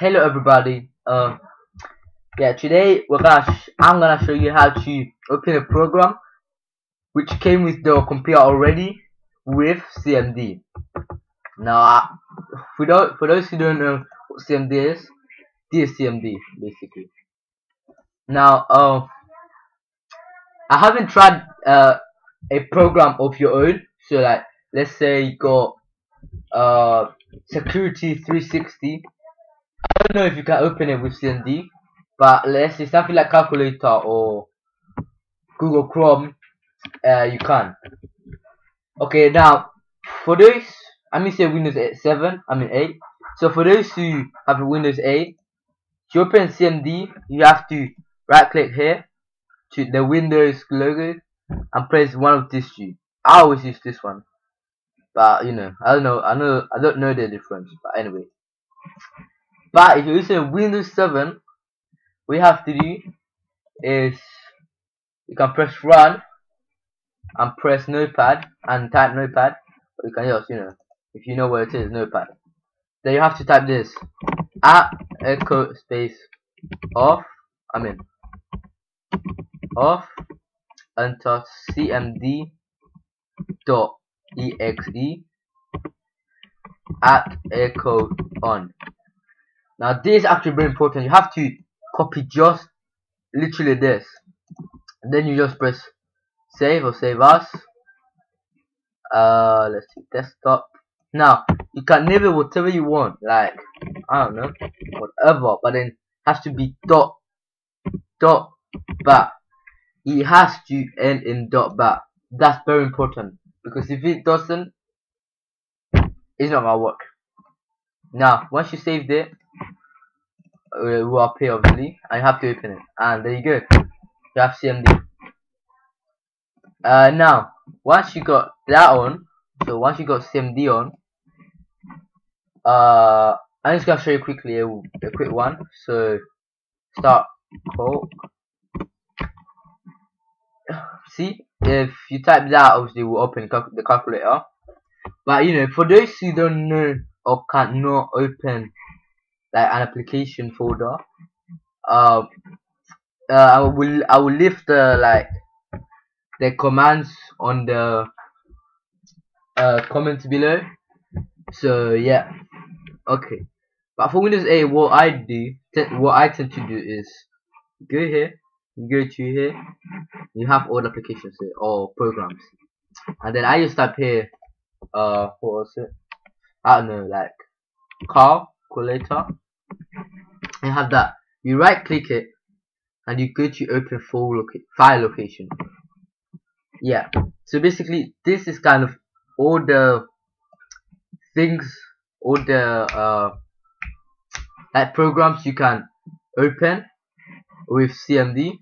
hello everybody. Uh yeah today we're gonna i'm gonna show you how to open a program which came with the computer already with cmd now uh, for those for those who don't know what cmd is this is cmd basically. Now uh i haven't tried uh a program of your own. So like let's say you got uh security 360 I don't know if you can open it with CMD, but let's say something like calculator or Google Chrome, uh, you can. Okay, now for those, I mean say Windows 8, 7, I mean 8. So for those who have Windows 8, to open CMD, you have to right click here to the Windows logo and press one of these two. I always use this one, but you know, I don't know, I know, I don't know the difference, but anyway. But if you're using Windows 7, what you have to do is you can press run and press notepad and type notepad. Or you can just, you know, if you know where it is, notepad. Then you have to type this at echo space off. I mean off enter cmd dot exe at echo on now this is actually very important. You have to copy just literally this. And then you just press save or save as. Uh let's see desktop. Now you can name it whatever you want, like I don't know, whatever, but then has to be dot dot bat. It has to end in dot bat. That's very important because if it doesn't, it's not gonna work. Now once you saved it, uh, will appear obviously. I have to open it. And there you go. You have CMD uh, now once you got that on so once you got CMD on uh, I'm just gonna show you quickly a, a quick one. So start calc. See if you type that obviously will open the calculator. But you know for those who don't know or cannot open like an application folder. Uh, uh, I will I will leave the like the commands on the uh, comments below. So yeah. Okay. But for Windows 8 what I do what I tend to do is go here you go to here you have all the applications here or programs. And then I just type here uh what was it? I don't know like calculator and have that you right click it and you go to open loca file location. Yeah so basically this is kind of all the things all the uh like programs you can open with CMD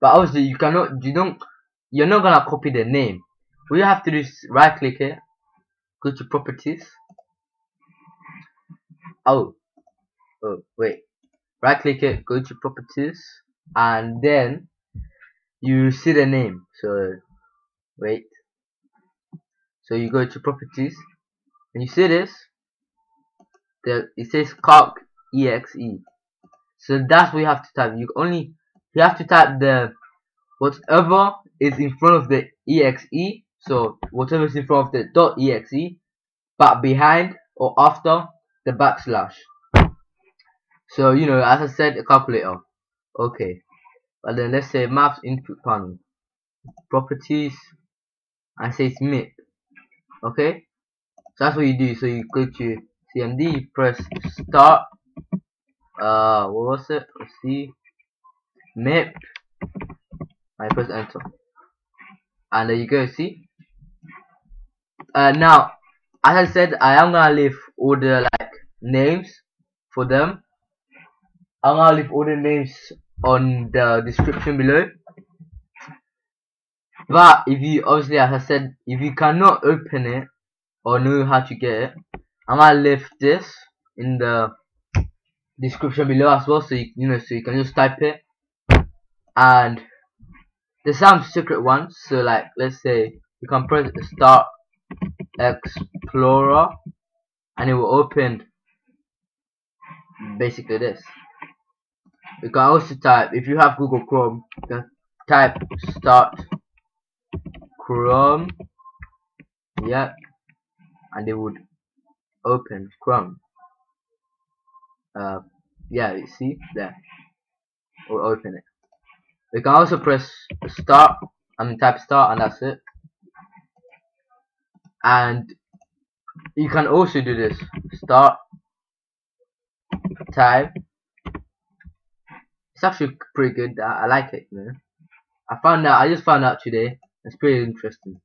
but obviously you cannot you don't you're not gonna copy the name. What you have to do is right click it go to properties oh oh wait. Right click it go to properties and then you see the name. So wait. So you go to properties and you see this? The it says calc exe so that's what you have to type. You only you have to type the whatever is in front of the exe so whatever is in front of the dot exe but behind or after the backslash. So you know as I said a calculator. Okay. But then let's say Maths input panel. Properties I say MIP okay? So that's what you do. So you click to CMD press start. Uh what was it? Let's see. MIP I press enter. And there you go see? Uh now as I said I am gonna leave all the like names for them. I'm gonna leave all the names on the description below. But if you obviously as I said if you cannot open it or know how to get it I'm gonna leave this in the description below as well so you, you know so you can just type it. And there's some secret ones so like let's say you can press start explorer and it will open basically this. You can also type if you have Google Chrome, you can type start Chrome. Yep, and it would open Chrome. Uh, yeah, you see there, or open it. You can also press start mean type start and that's it. And you can also do this start type it's actually pretty good. I, I like it man I found out I just found out today. It's pretty interesting.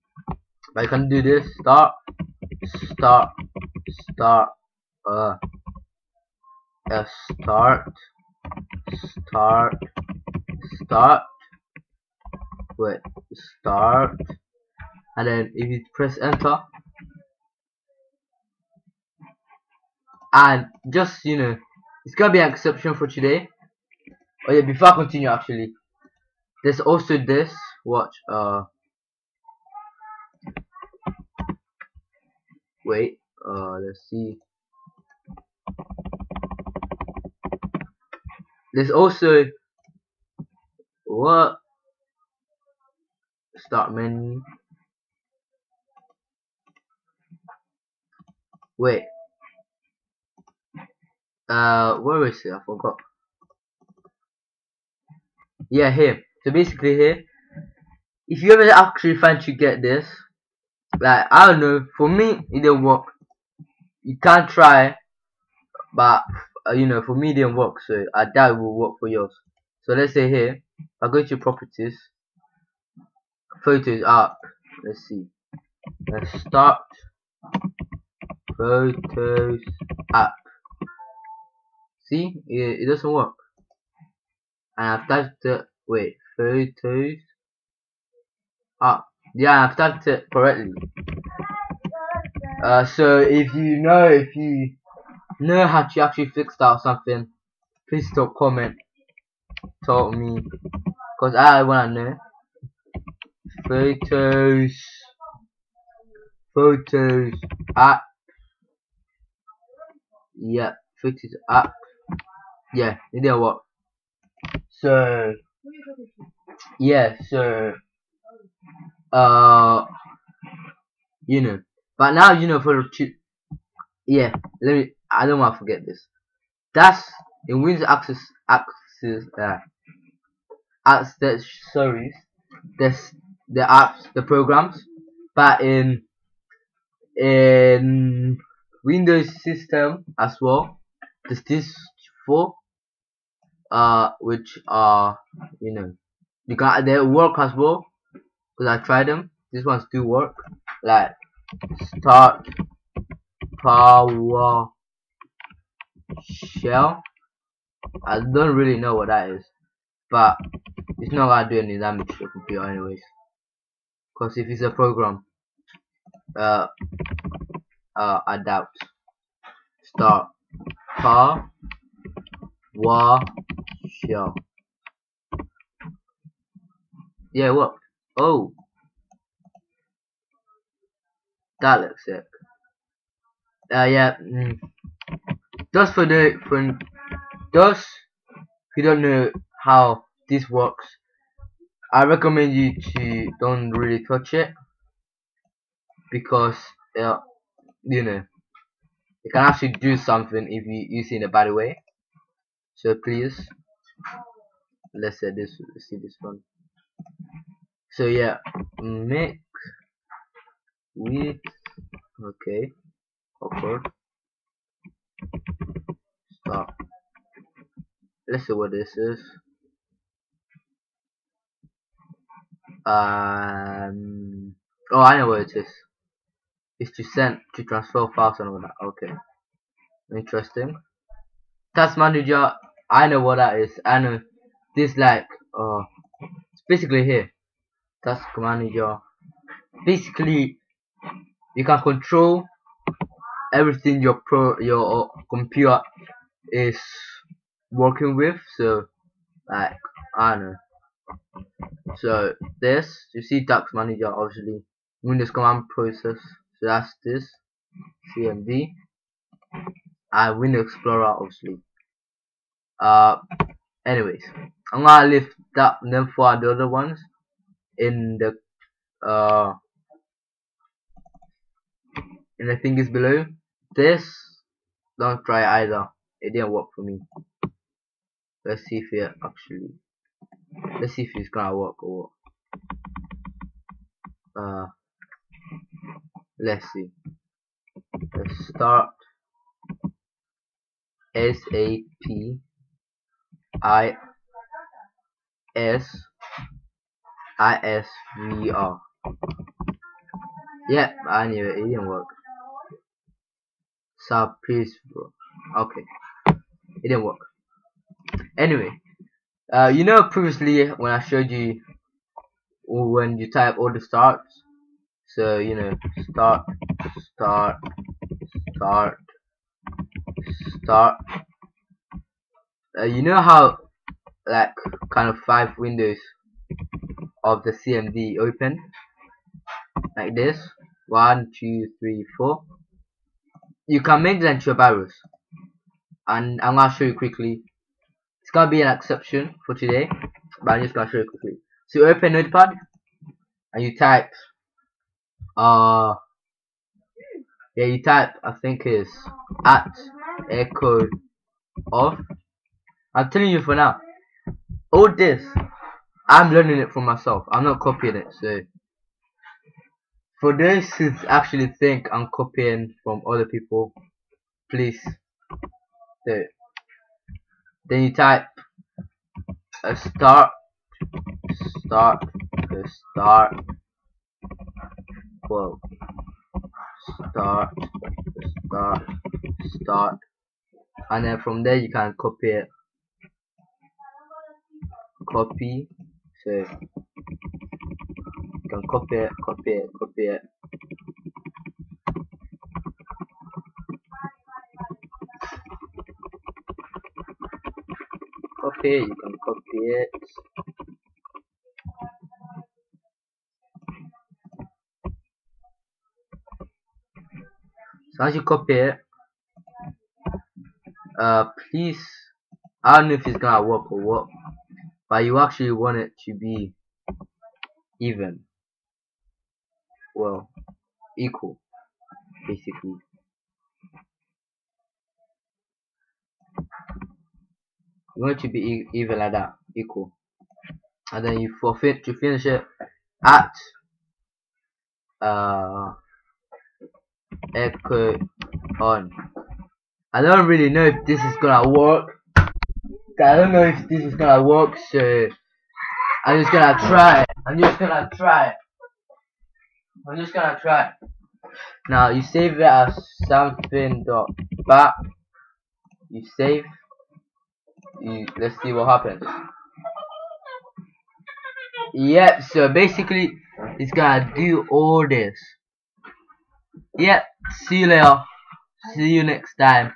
But you can do this. Start. Start. Start. Uh, uh start. Start. Start. Wait. Start. And then if you press enter. And just you know it's gonna be an exception for today. Oh yeah before I continue actually there's also this. Watch uh wait uh let's see. There's also what? Start menu. Wait uh where is it I forgot. Yeah here. So basically here if you ever actually find to get this like I don't know. For me it didn't work. You can't try but uh, you know for me it didn't work. So I doubt it will work for yours. So let's say here I go to properties photos up. Let's see. Let's start. Photos app see it, it doesn't work and I've typed it wait photos up yeah I've typed it correctly. Uh, so if you know if you know how to actually fix that or something please stop comment. Tell me. Because I wanna know. Photos. Photos. App. Yeah photos app yeah you know what? so yeah so uh you know but now you know for the, yeah let me i don't want to forget this that's in windows access access uh accessories there's the apps the programs but in in windows system as well there's this uh which are you know you got they work as well because I tried them. These ones do work. Like start power shell. I don't really know what that is but it's not gonna do any damage to the computer anyways. Because if it's a program uh uh I doubt. Start power Wa show. Yeah, what? Oh. That looks sick. Uh, yeah. Mm. Just for the for if you don't know how this works, I recommend you to don't really touch it because uh, you know it can actually do something if you use it in a bad way so please let's say this see this one. So yeah make with okay awkward. Stop. Let's see what this is. Um oh I know what it is. It's to send to transfer files and all that. Okay. Interesting. Task manager I know what that is. I know this like uh it's basically here. Task manager. Basically you can control everything your pro your computer is working with. So like I know. So this you see task manager obviously. Windows command process. So that's this. CMD and Windows Explorer obviously Uh, anyways, I'm gonna lift that them for the other ones in the uh in the thingies below. This don't try either. It didn't work for me. Let's see if it actually. Let's see if it's gonna work or what. Uh, let's see. Let's start. S A P I S I S V R. Yep, I knew it. It didn't work. So bro. Okay, it didn't work. Anyway, uh, you know previously when I showed you when you type all the starts, so you know start, start, start, start. Uh, you know how like kind of five windows of the CMD open? Like this. One two three four. You can make them into barrels and I'm gonna show you quickly. It's gonna be an exception for today but I'm just gonna show you quickly. So you open notepad and you type uh yeah you type I think is at echo of I'm telling you for now. All this I'm learning it for myself. I'm not copying it so. For those who actually think I'm copying from other people please do then you type a start start a start whoa. Start start start. And then from there you can copy it copy so you can copy it copy it copy it. Copy you can copy it. So as you copy it uh please I don't know if it's gonna work or what but you actually want it to be even. Well equal basically. You want to be even like that equal. And then you forfeit to finish it at uh echo on. I don't really know if this is gonna work I don't know if this is gonna work so I'm just gonna try I'm just gonna try I'm just gonna try now you save it as something dot bat. you save. You let's see what happens. Yep so basically it's gonna do all this. Yep see you later. See you next time